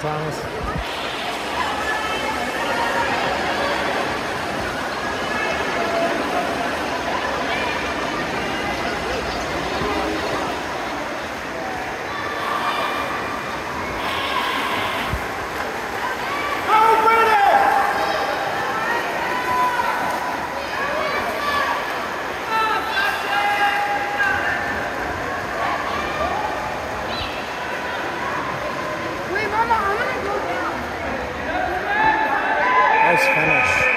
Thomas. Spanish.